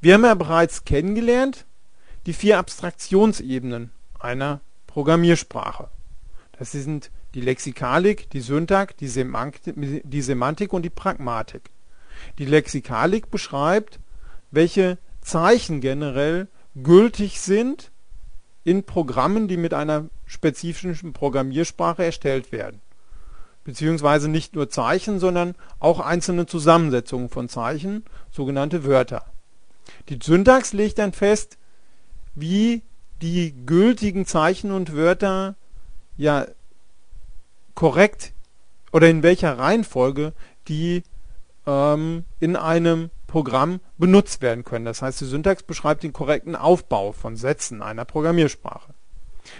Wir haben ja bereits kennengelernt die vier Abstraktionsebenen einer Programmiersprache. Das sind die Lexikalik, die Syntak, die Semantik, die Semantik und die Pragmatik. Die Lexikalik beschreibt, welche Zeichen generell gültig sind in Programmen, die mit einer spezifischen Programmiersprache erstellt werden. Beziehungsweise nicht nur Zeichen, sondern auch einzelne Zusammensetzungen von Zeichen, sogenannte Wörter. Die Syntax legt dann fest, wie die gültigen Zeichen und Wörter ja korrekt oder in welcher Reihenfolge die ähm, in einem Programm benutzt werden können. Das heißt, die Syntax beschreibt den korrekten Aufbau von Sätzen einer Programmiersprache.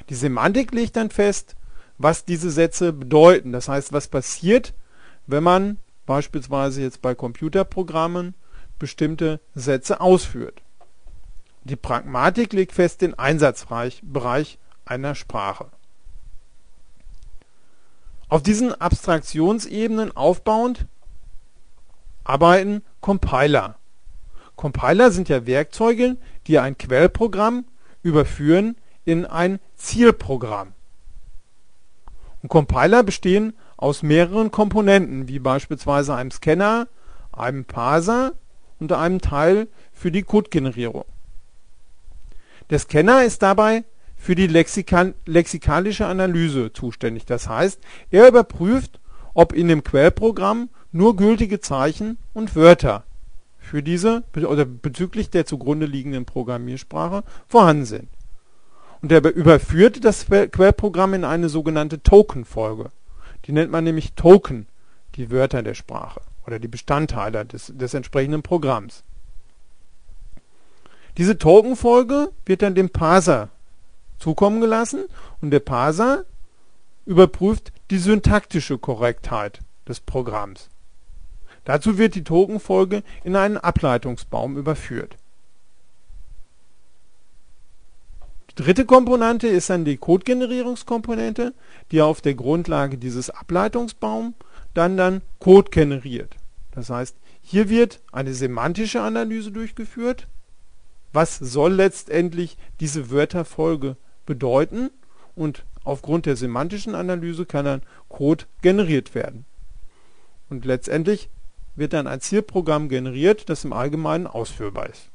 Die Semantik legt dann fest, was diese Sätze bedeuten. Das heißt, was passiert, wenn man beispielsweise jetzt bei Computerprogrammen bestimmte Sätze ausführt. Die Pragmatik legt fest den Einsatzbereich einer Sprache. Auf diesen Abstraktionsebenen aufbauend arbeiten Compiler. Compiler sind ja Werkzeuge, die ein Quellprogramm überführen in ein Zielprogramm. Und Compiler bestehen aus mehreren Komponenten, wie beispielsweise einem Scanner, einem Parser und einem Teil für die Codegenerierung. Der Scanner ist dabei für die lexikal lexikalische Analyse zuständig. Das heißt, er überprüft, ob in dem Quellprogramm nur gültige Zeichen und Wörter für diese oder bezüglich der zugrunde liegenden Programmiersprache vorhanden sind. Und er überführt das Quellprogramm in eine sogenannte Token-Folge. Die nennt man nämlich Token, die Wörter der Sprache oder die Bestandteile des, des entsprechenden Programms. Diese Tokenfolge wird dann dem Parser zukommen gelassen und der Parser überprüft die syntaktische Korrektheit des Programms. Dazu wird die Tokenfolge in einen Ableitungsbaum überführt. Die dritte Komponente ist dann die Codegenerierungskomponente, die auf der Grundlage dieses Ableitungsbaums dann dann Code generiert. Das heißt, hier wird eine semantische Analyse durchgeführt. Was soll letztendlich diese Wörterfolge bedeuten? Und aufgrund der semantischen Analyse kann dann Code generiert werden. Und letztendlich wird dann ein Zielprogramm generiert, das im Allgemeinen ausführbar ist